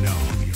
No.